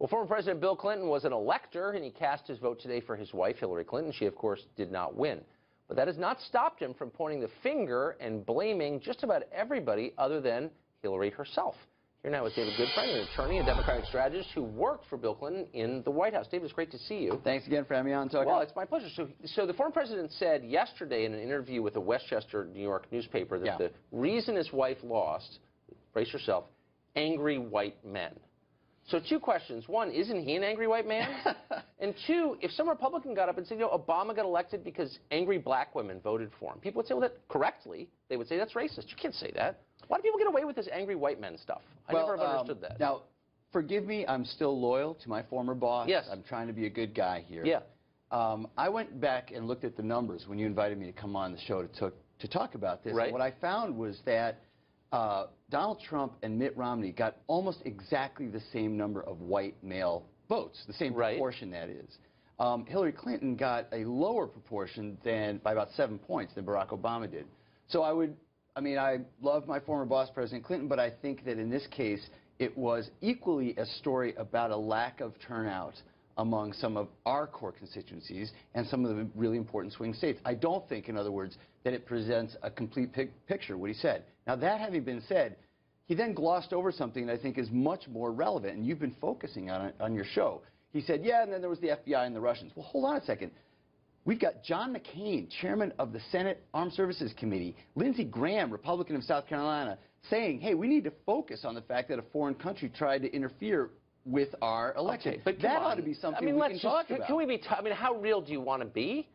Well, former President Bill Clinton was an elector, and he cast his vote today for his wife, Hillary Clinton. She, of course, did not win. But that has not stopped him from pointing the finger and blaming just about everybody other than Hillary herself. Here now is David Goodfriend, an attorney and Democratic strategist who worked for Bill Clinton in the White House. David, it's great to see you. Thanks again for having me on, Tucker. Well, it's my pleasure. So, so the former president said yesterday in an interview with a Westchester, New York newspaper that Yeah. the reason his wife lost, brace yourself, angry white men. So two questions. One, isn't he an angry white man? and two, if some Republican got up and said, you know, Obama got elected because angry black women voted for him, people would say, well, that correctly, they would say that's racist. You can't say that. Why do people get away with this angry white men stuff? I well, never have um, understood that. Now, forgive me, I'm still loyal to my former boss. Yes. I'm trying to be a good guy here. Yeah. Um, I went back and looked at the numbers when you invited me to come on the show to, to, to talk about this. Right. And what I found was that uh, Donald Trump and Mitt Romney got almost exactly the same number of white male votes, the same Right. proportion that is. Um, Hillary Clinton got a lower proportion than by about seven points than Barack Obama did. So I would, I mean, I love my former boss, President Clinton, but I think that in this case, it was equally a story about a lack of turnout among some of our core constituencies and some of the really important swing states. I don't think, in other words, that it presents a complete pic picture, what he said. Now, that having been said, he then glossed over something that I think is much more relevant, and you've been focusing on it on your show. He said, yeah, and then there was the FBI and the Russians. Well, hold on a second. We've got John McCain, chairman of the Senate Armed Services Committee, Lindsey Graham, Republican of South Carolina, saying, hey, we need to focus on the fact that a foreign country tried to interfere with our election. Okay, but that come ought to be something I mean, we let's can just, talk can, about. Can we be? T- I mean, how real do you want to be?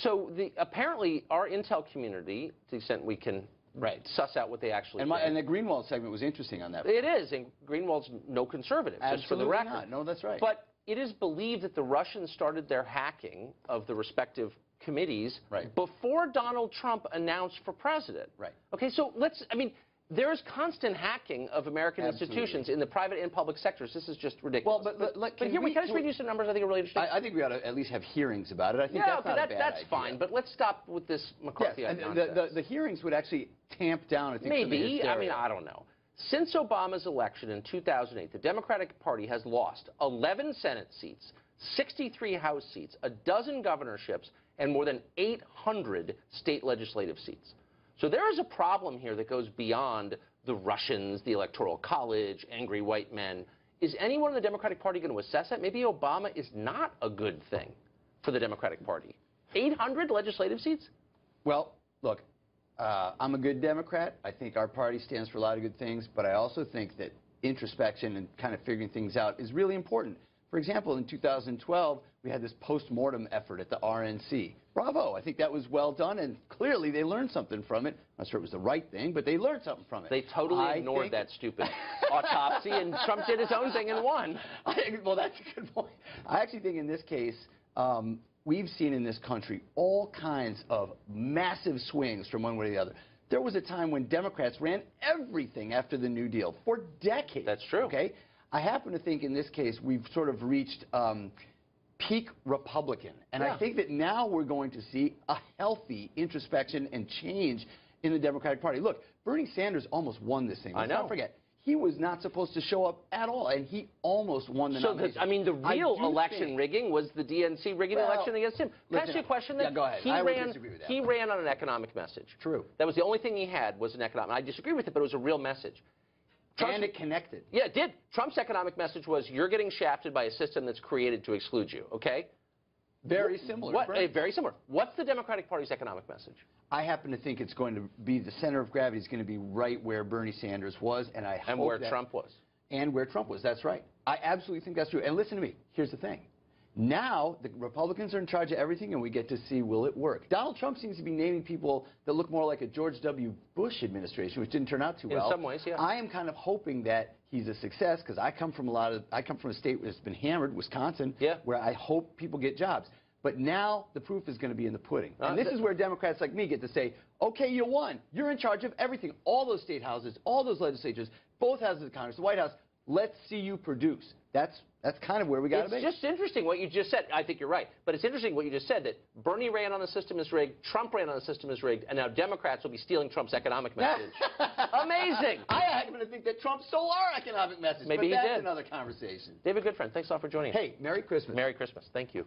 So the apparently our intel community, to the extent we can Right. suss out what they actually and, my, and the Greenwald segment was interesting on that. it is, and Greenwald's no conservative, just for the record. not. No, that's right. But it is believed that the Russians started their hacking of the respective committees Right. before Donald Trump announced for president. Right. Okay, so let's, I mean, there's constant hacking of American Absolutely. institutions in the private and public sectors. This is just ridiculous. Well, but but can here, we, we- can I just read you some numbers I think are really interesting? I, I think we ought to at least have hearings about it. I think yeah, that's okay, that, that's idea. fine. But let's stop with this McCarthy Yes, and the, the, the hearings would actually tamp down, I think, Maybe. I mean. I don't know. Since Obama's election in 2008, the Democratic Party has lost 11 Senate seats, 63 House seats, a dozen governorships, and more than 800 state legislative seats. So there is a problem here that goes beyond the Russians, the Electoral College, angry white men. Is anyone in the Democratic Party going to assess that? Maybe Obama is not a good thing for the Democratic Party. 800 legislative seats? Well, look, uh, I'm a good Democrat. I think our party stands for a lot of good things, but I also think that introspection and kind of figuring things out is really important. For example, in 2012, we had this post-mortem effort at the RNC. Bravo. I think that was well done, and clearly they learned something from it. I'm not sure it was the right thing, but they learned something from it. They totally I ignored think- that stupid autopsy, and Trump did his own thing and won. I, well, that's a good point. I actually think in this case, um, we've seen in this country all kinds of massive swings from one way to the other. There was a time when Democrats ran everything after the New Deal for decades. That's true. Okay, I happen to think in this case we've sort of reached um, peak Republican, and Yeah. I think that now we're going to see a healthy introspection and change in the Democratic Party. Look, Bernie Sanders almost won this thing. I Let's know. not forget. He was not supposed to show up at all, and he almost won the So, nomination. the, I mean, the real election think- rigging was the DNC rigging the Well, election against him. Can I ask you a question? yeah, Then? go ahead. He I ran. disagree with that, He ran on an economic message. True. That was the only thing he had was an economic. I disagree with it, but it was a real message. Trump's- and it connected. Yeah, it did. Trump's economic message was you're getting shafted by a system that's created to exclude you. Okay. Very similar. What? Eh, very similar. What's the Democratic Party's economic message? I happen to think it's going to be the center of gravity is going to be right where Bernie Sanders was, and I And where that- Trump was. and where Trump was. That's right. I absolutely think that's true. And listen to me. Here's the thing. Now the Republicans are in charge of everything, and we get to see will it work. Donald Trump seems to be naming people that look more like a George W. Bush administration, which didn't turn out too In well. some ways, yeah. I am kind of hoping that he's a success because I come from a lot of I come from a state that's been hammered, Wisconsin, Yeah. where I hope people get jobs. But now the proof is going to be in the pudding. Uh, and this th- is where Democrats like me get to say, okay, you won. You're in charge of everything. All those state houses, all those legislatures, both houses of Congress, the White House, let's see you produce. That's that's kind of where we got to be. It's just interesting what you just said. I think you're right. But it's interesting what you just said that Bernie ran on the system is rigged, Trump ran on the system is rigged, and now Democrats will be stealing Trump's economic message. Amazing. I happen to think that Trump stole our economic message. Maybe but he that's did. another conversation. David Goodfriend, thanks a lot for joining us. Hey, Merry Christmas. Merry Christmas. Thank you.